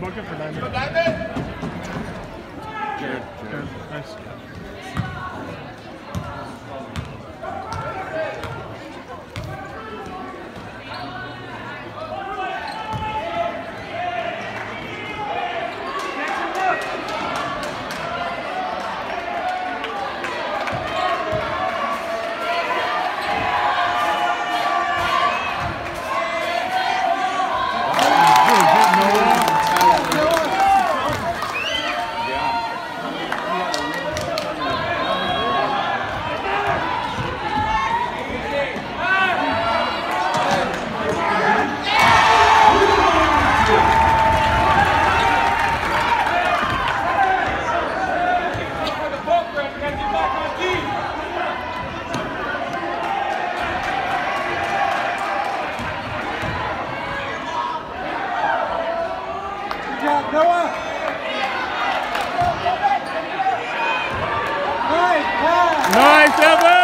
bucket for nine Dimond. Jared. Jared. Nice. Noah. Nice, Evan.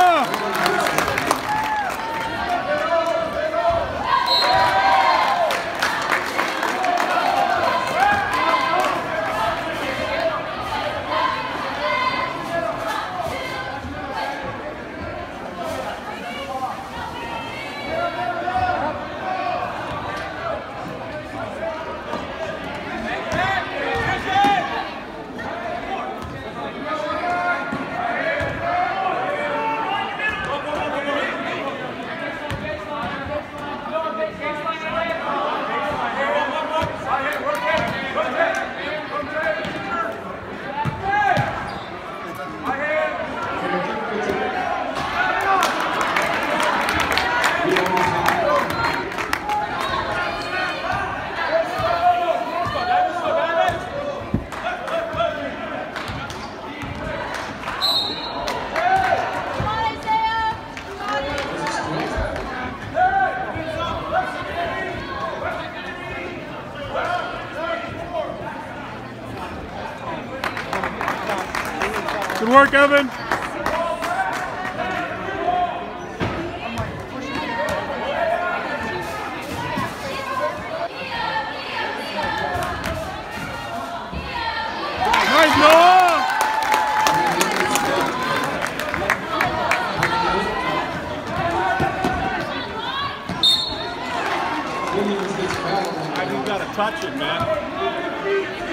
Kevin. Nice, I just gotta touch it, man.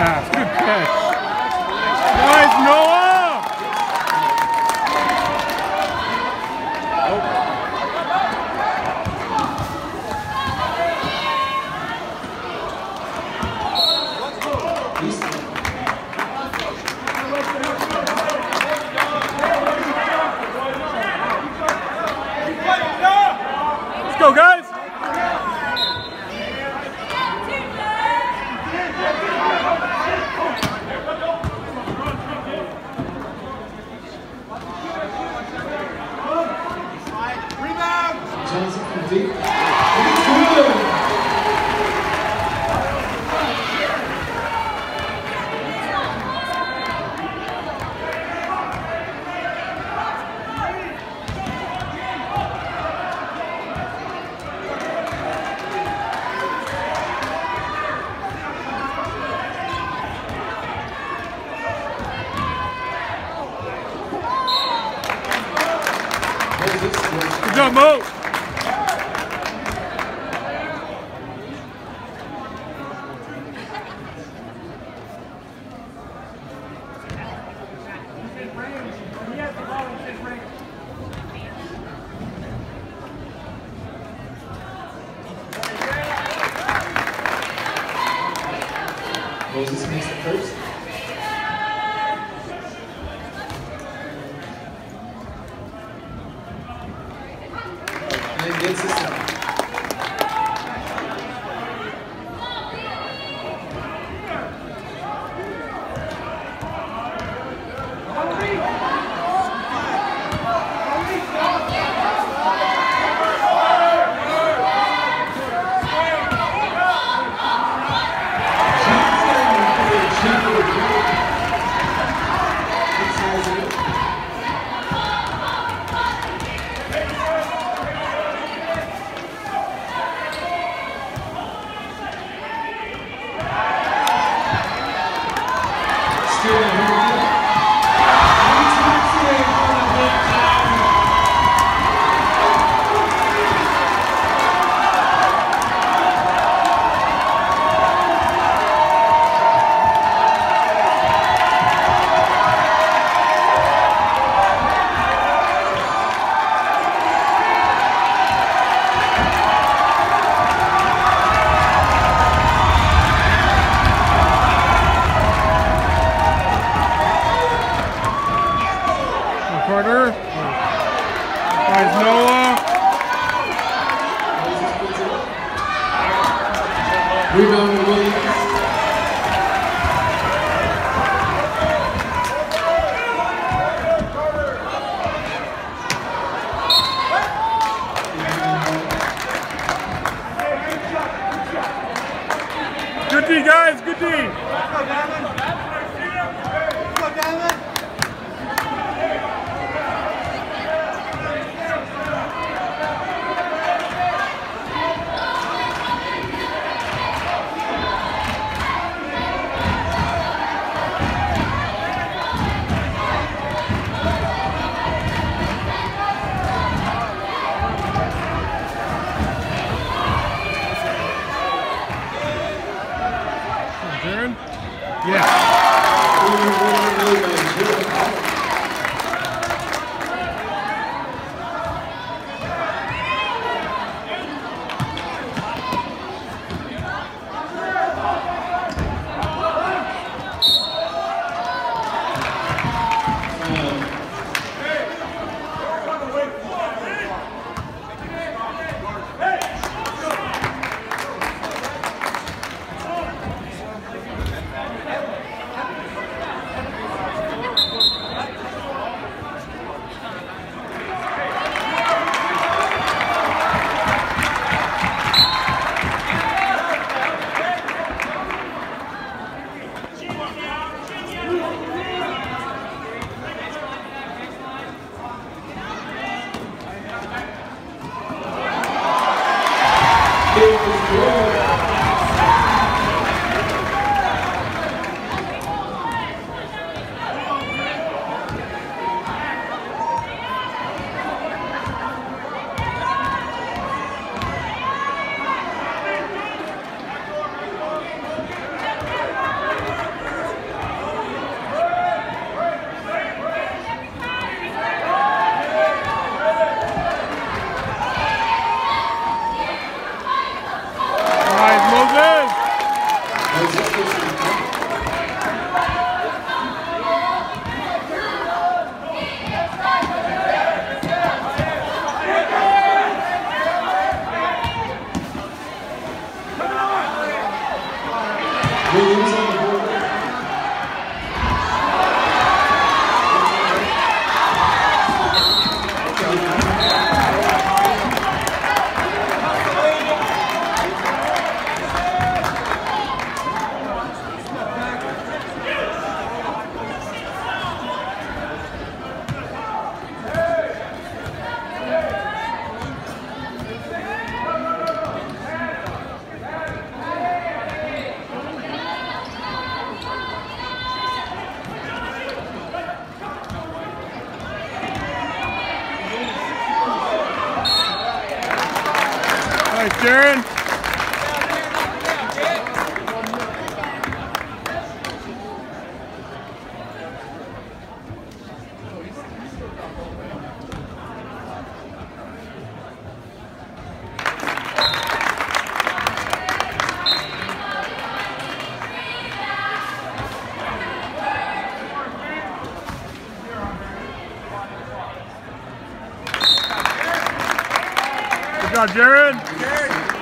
Pass. Good catch. Nice, Noah. Houston. Let's go, guys. Johnson from deep. It's good. Moses was Good job, Mo. Moses makes the first. Guys. Good D. Good job, Jaron. Johnson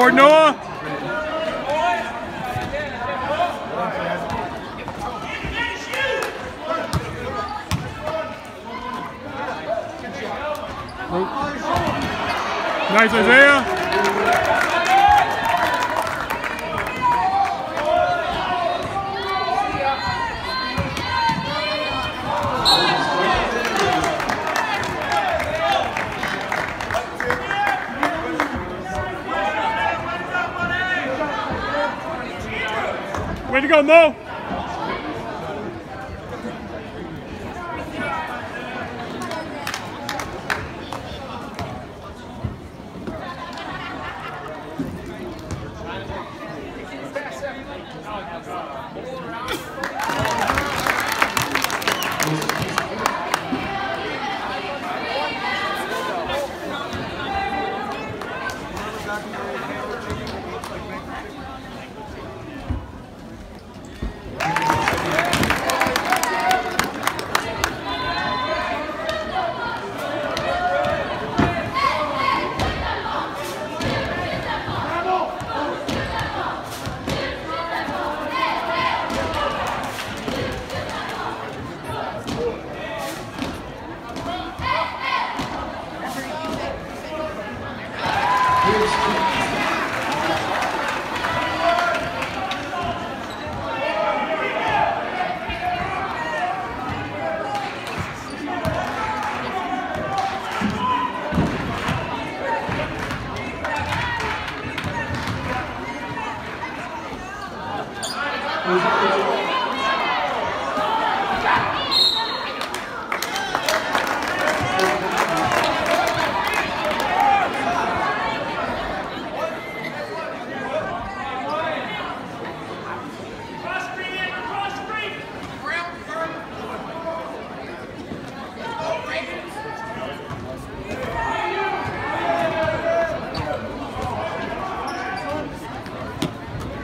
Good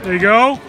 There you go.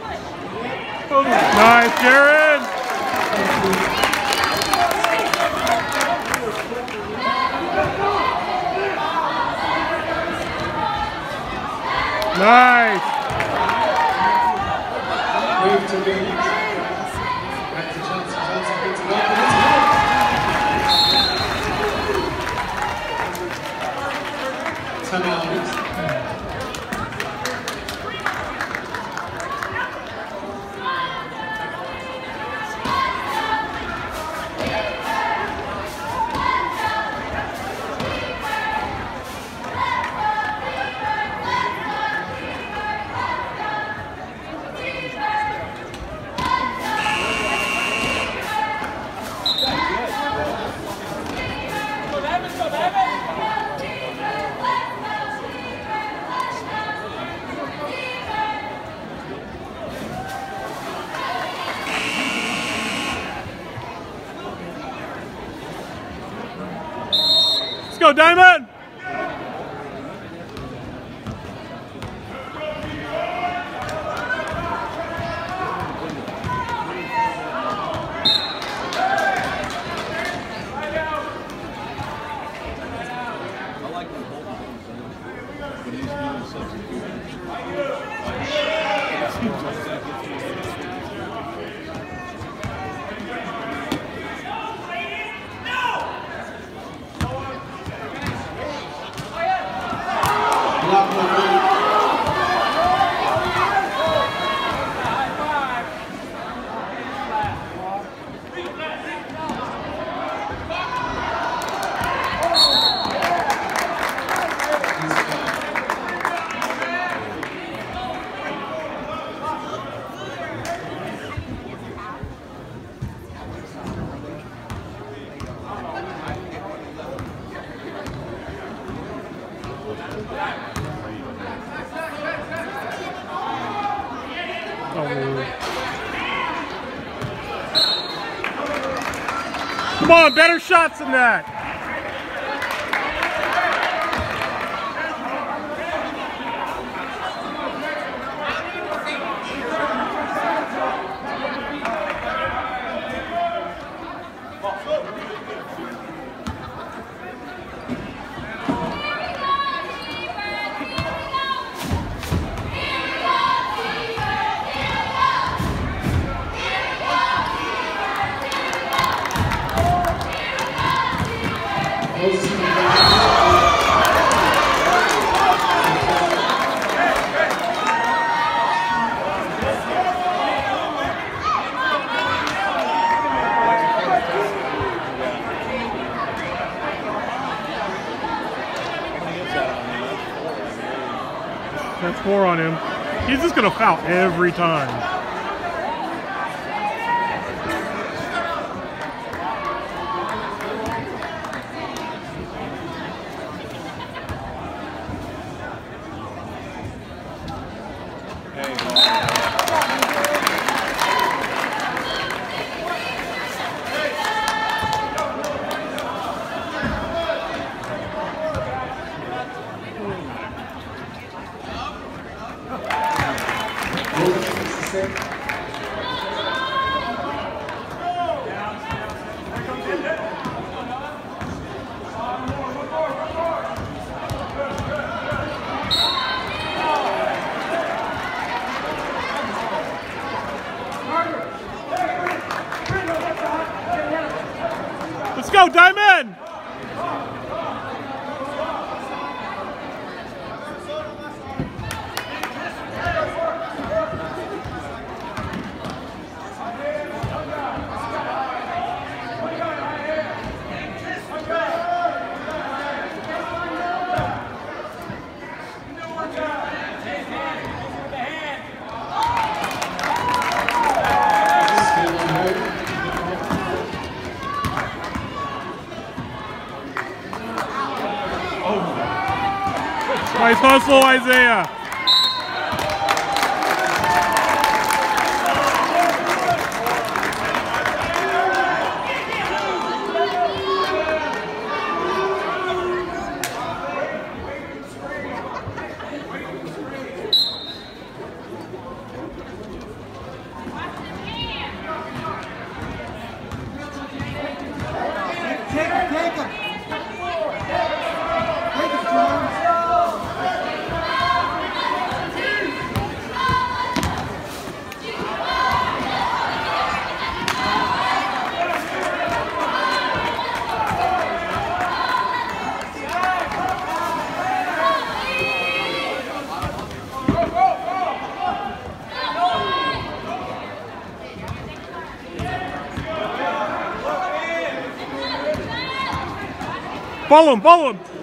better shots than that. it'll count every time. Aplausos, Isaiah! Follow him, follow him.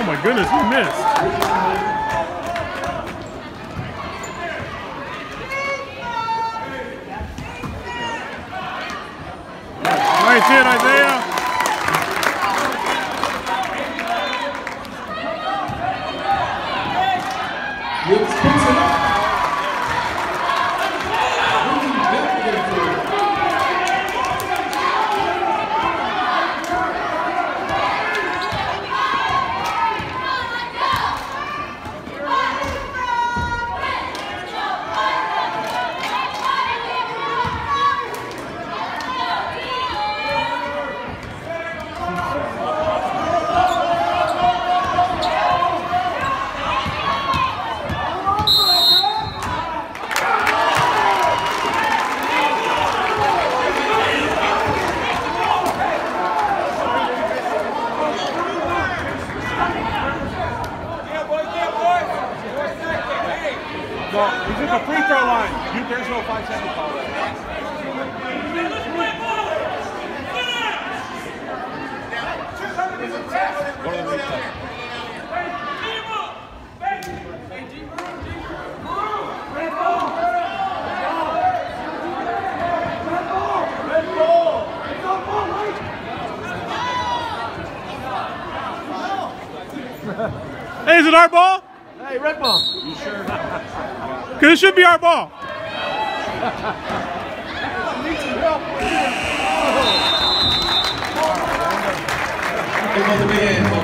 Oh my goodness, You missed. Nice hit, Isaiah. This should be our ball. Big hand.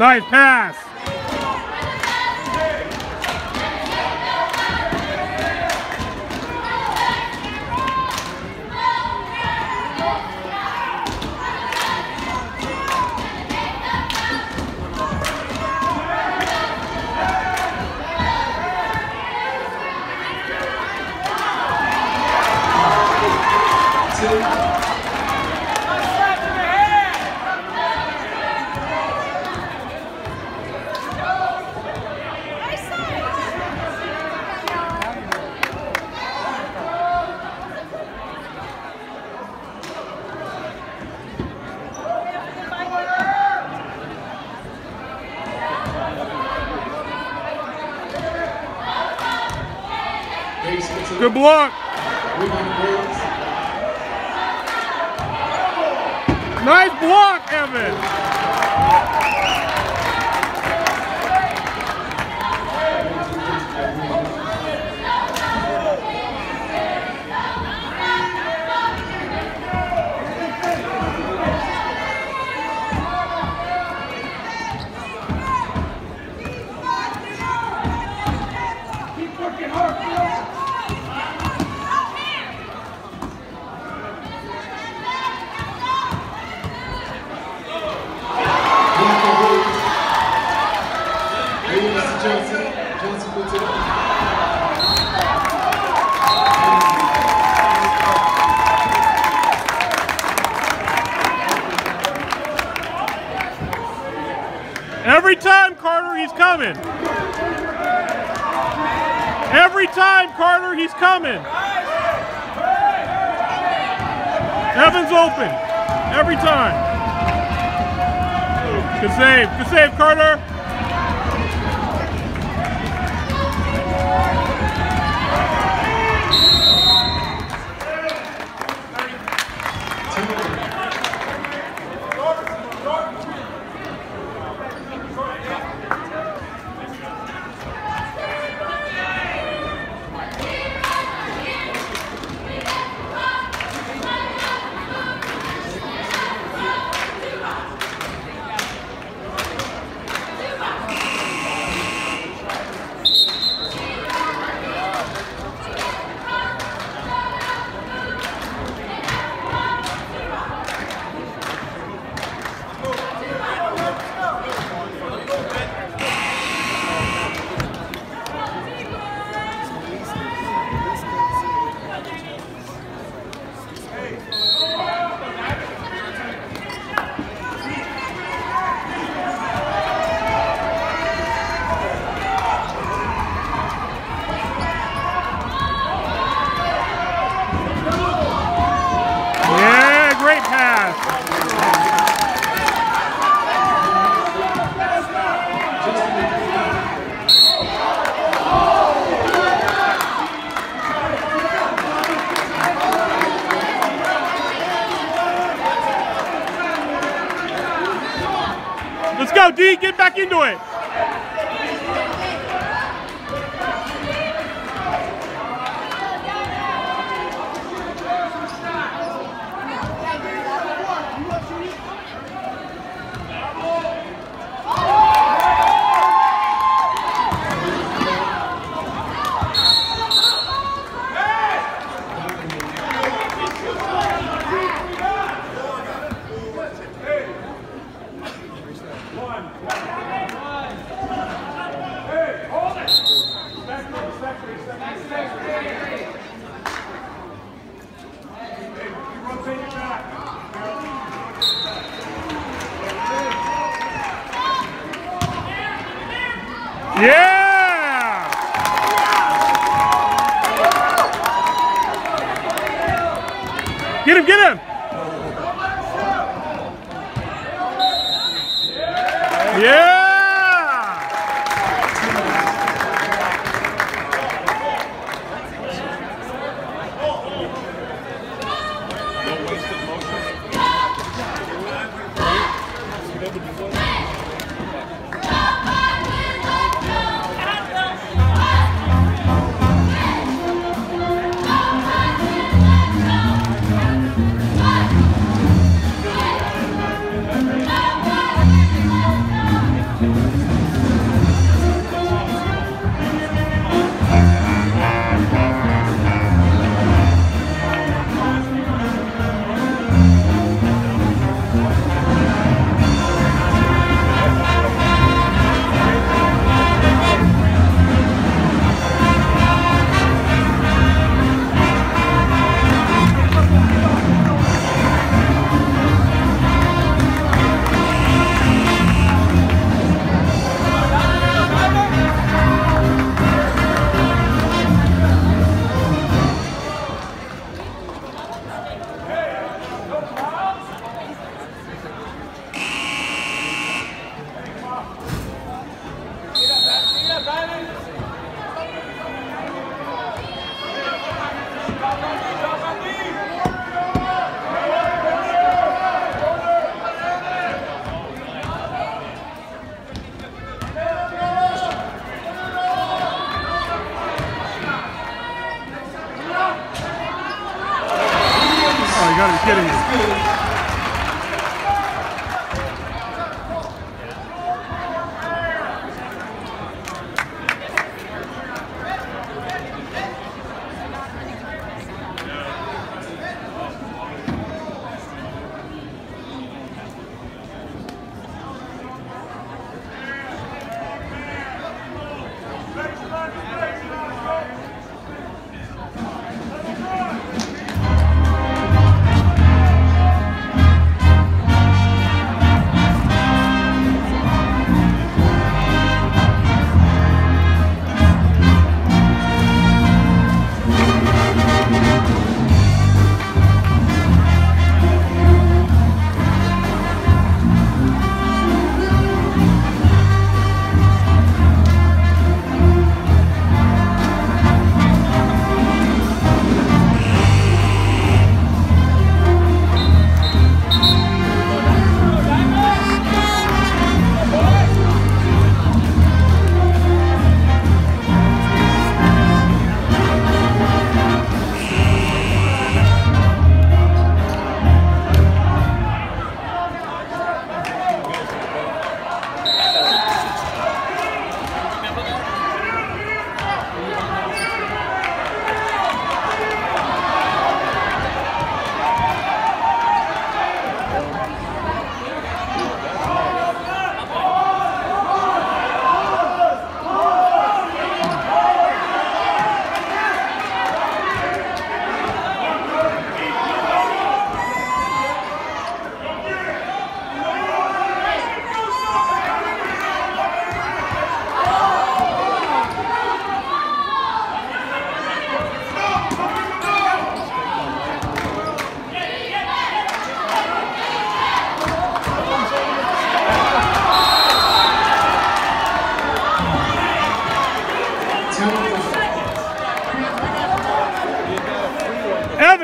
Nice pass. block. He's coming. Evans open. Every time. Good save. Good save, Carter.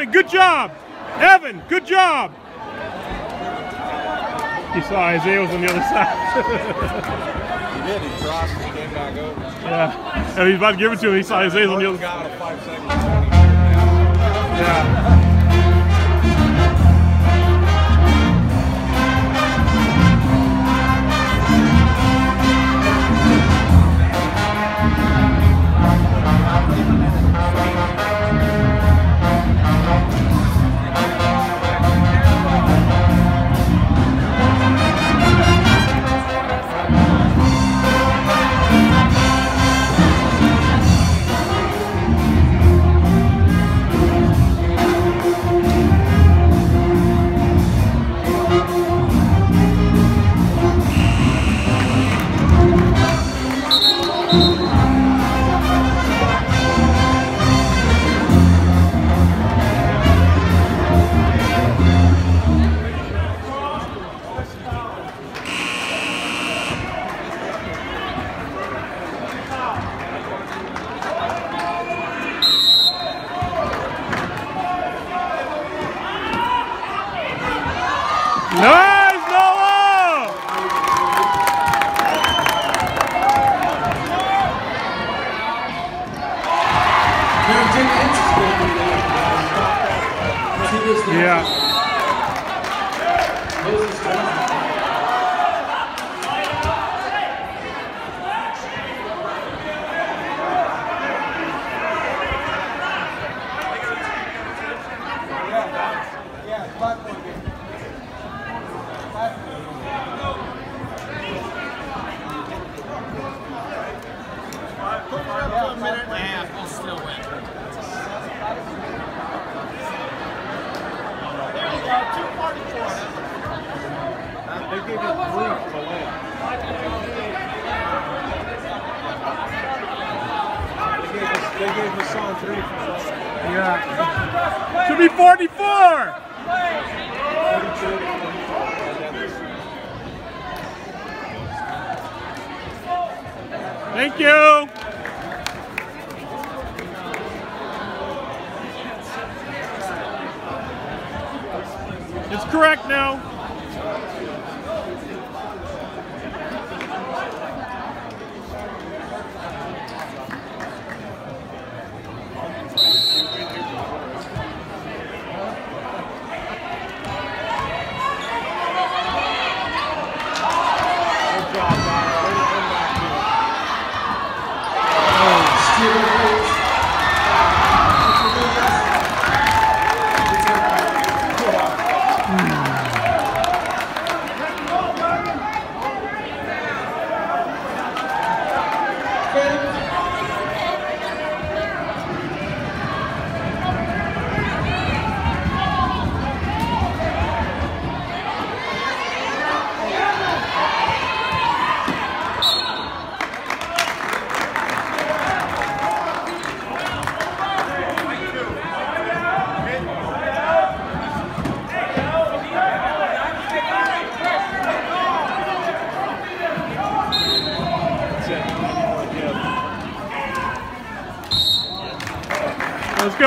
Evan, good job. Evan, good job. He saw Isaiah was on the other side. He did. He crossed and came back over. yeah. And he's about to give it to him. He saw Isaiah on the other side. Got a five second. Yeah.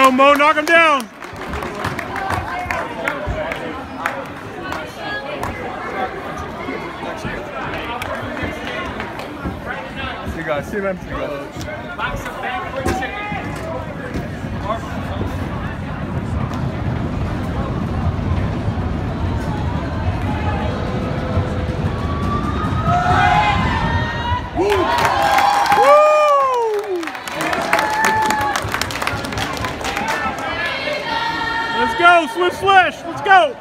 Go, Mo. Knock him down. See you guys. See you, man. See you guys. Slash. Let's go.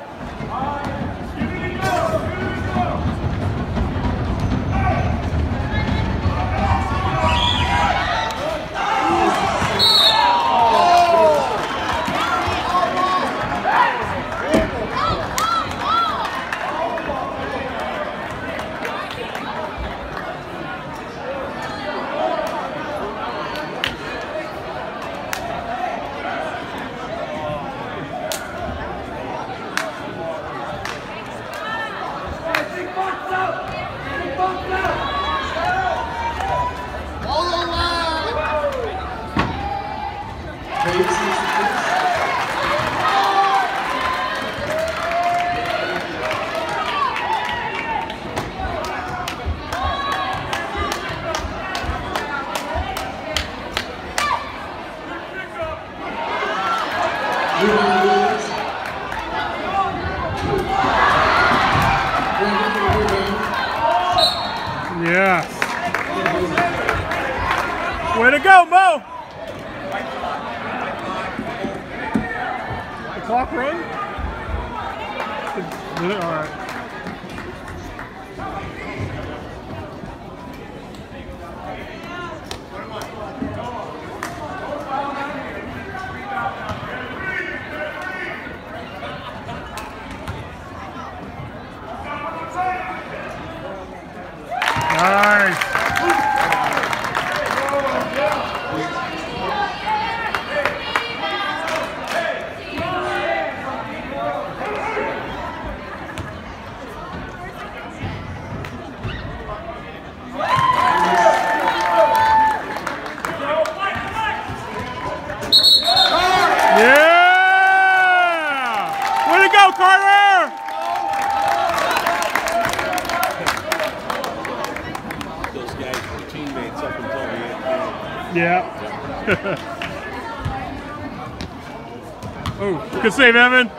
It? All right. Nice. Yeah! Save, Evan.